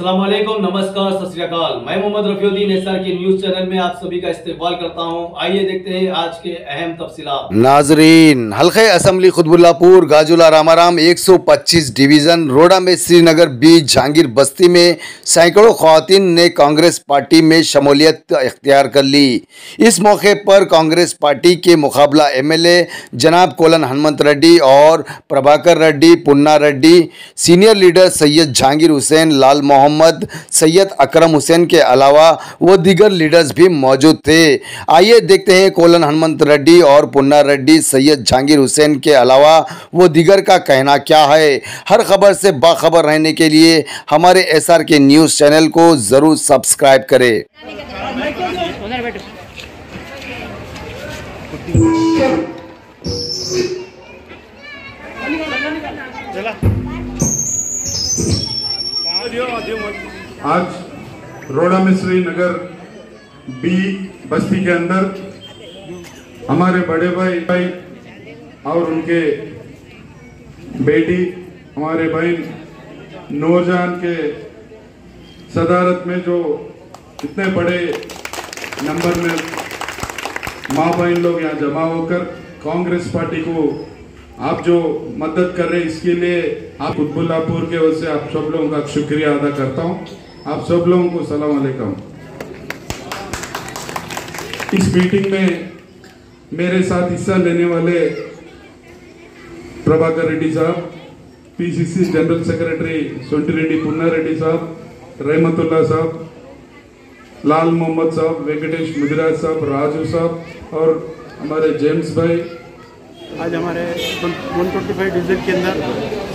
अस्सलाम नमस्कार, सत मैं मोहम्मद रफीउद्दीन एसआर के न्यूज़ चैनल में आप सभी का इस्तेमाल करता हूँ। आइए देखते हैं आज के अहम तफसीलात। नाजरीन, हल्के असम्बली खुदबुल्लापुर गाजुला, रामाराम 125 डिवीज़न, रोडा में श्रीनगर बीच, जहांगीर बस्ती में सैकड़ों खातन ने कांग्रेस पार्टी में शमूलियत इख्तियार कर ली। इस मौके पर कांग्रेस पार्टी के मुकाबला एमएलए जनाब कोलन हनुमंत रेड्डी और प्रभाकर रेड्डी, पुन्ना रेड्डी, सीनियर लीडर सैयद जहांगीर हुसैन, लाल मोहम्मद सैयद अकरम हुसैन के अलावा वो दीगर लीडर्स भी मौजूद थे। आइए देखते हैं कोलन हनुमंत रेड्डी और पुन्ना रेड्डी सैयद जहांगीर हुसैन के अलावा वो दीगर का कहना क्या है? हर खबर से बाखबर रहने के लिए हमारे एसआर के न्यूज़ चैनल को ज़रूर सब्सक्राइब करें। उधर आज रोड़ा मिश्री नगर बी बस्ती के अंदर हमारे बड़े भाई भाई और उनके बेटी, हमारे बहन नूरजान के सदारत में जो इतने बड़े नंबर में माँ बहन लोग यहाँ जमा होकर कांग्रेस पार्टी को आप जो मदद कर रहे हैं, इसके लिए आप कुतबुल्लापुर के वजह से आप सब लोगों का शुक्रिया अदा करता हूँ। आप सब लोगों को सलाम अलैकुम। इस मीटिंग में मेरे साथ हिस्सा लेने वाले प्रभाकर रेड्डी साहब PCC general secretary Sonti Reddy, Punna Reddy साहब रहमतुल्ला साहब, लाल मोहम्मद साहब, वेंकटेश मुदिराज साहब, राजू साहब और हमारे जेम्स भाई। आज हमारे वन ट्वेंटी फाइव डिवीज़न के अंदर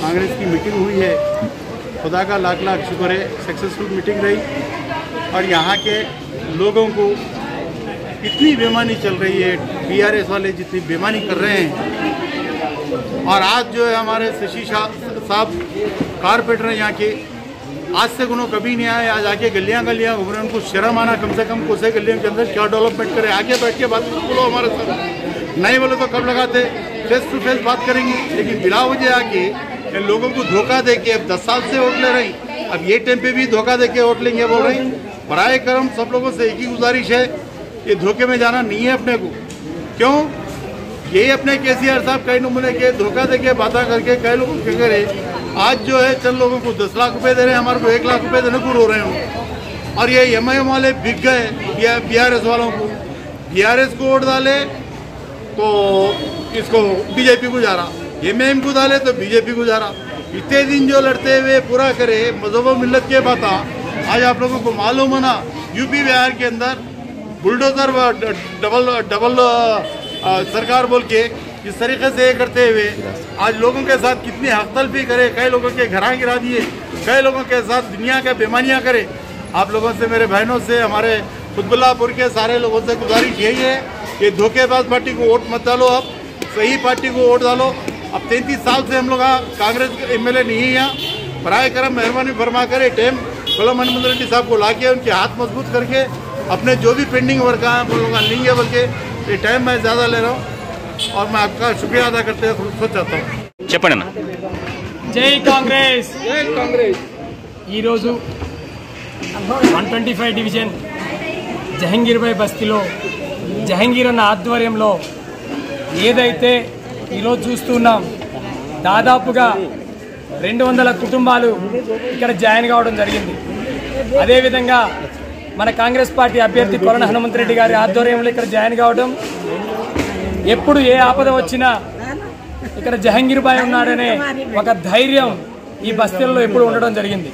कांग्रेस की मीटिंग हुई है। खुदा का लाख लाख शुक्र है सक्सेसफुल मीटिंग रही। और यहाँ के लोगों को इतनी बेमानी चल रही है बीआरएस वाले जितनी बेमानी कर रहे हैं। और आज जो है हमारे शशि शाह साहब कारपेटर हैं यहाँ के, आज से उन्होंने कभी नहीं आए आज आके गलियाँ गलियाँ घूम रहे उनको शर्म आना कम से कम कोसे गलियों के अंदर क्या डेवलपमेंट करे, आगे बैठ के बात बोलो हमारे साथ। नहीं बोले तो कब लगाते फेस टू फेस बात करेंगे, लेकिन बिला वजह आके लोगों को धोखा दे के अब दस साल से वोट ले रही, अब ये टाइम पे भी धोखा दे के वोट लेंगे बोल रही। बराए करम सब लोगों से एक ही गुजारिश है ये धोखे में जाना नहीं है अपने को। क्यों? यही अपने के सी आर साहब कई नमूने के धोखा दे के बातें करके कई लोगों के करे आज जो है चंद लोगों को दस लाख रुपए दे रहे हैं, हमारे को एक लाख रुपए देने को रो रहे हो और ये एम आई एम वाले बिक गए बी आर एस वालों को। बी आर एस को वोट डाले तो इसको बीजेपी को जा रहा एम एम को डाले तो बीजेपी को जा इतने दिन जो लड़ते हुए पूरा करे, मज़हब मिलत के बात, आज आप लोगों को मालूम होना, यूपी बिहार के अंदर बुलडोजर डबल डबल सरकार बोल के इस तरीके से करते हुए, आज लोगों के साथ कितनी हकतलफी करे, कई लोगों के घर गिरा दिए, कई लोगों के साथ दुनिया का बेमानियाँ करे। आप लोगों से, मेरे बहनों से, हमारे खुदबुल्लापुर के सारे लोगों से गुजारिश यही है कि धोखेबाज पार्टी को वोट मत डालो अब सही पार्टी को वोट डालो। अब तैंतीस साल से हम लोग यहाँ कांग्रेस एम एल ए नहीं है यहाँ बरए करम मेहरबानी फरमा कर टाइम गुलाम हनुमंत रेड्डी साहब को लाके उनके हाथ मजबूत करके अपने जो भी पेंडिंग वर्क हैं वो लोग लेंगे बल्कि ये टाइम मैं ज़्यादा ले रहा हूँ और मैं आपका शुक्रिया अदा करते हुए खुद चाहता हूँ చెప్పండి అన్న జై కాంగ్రెస్ జై కాంగ్రెస్ ఈరోజు వన్ ట్వంటీ ఫైవ్ డివిజన్ జహంగీర్భాయ్ బస్తీలో జహంగీర్ అన్న ఆధ్వర్యంలో ఏదైతే ఈరోజు చూస్తున్నాం. దాదాపుగా రెండు వందల కుటుంబాలు ఇక్కడ జాయిన్ కావడం జరిగింది. అదేవిధంగా మన కాంగ్రెస్ పార్టీ అభ్యర్థి కొరణ హనుమంతరెడ్డి గారి ఆధ్వర్యంలో ఇక్కడ జాయిన్ కావడం. ఎప్పుడు ఏ ఆపద వచ్చినా ఇక్కడ జహంగీర్ బాయ్ ఉన్నాడనే ఒక ధైర్యం ఈ బస్తీల్లో ఎప్పుడు ఉండడం జరిగింది.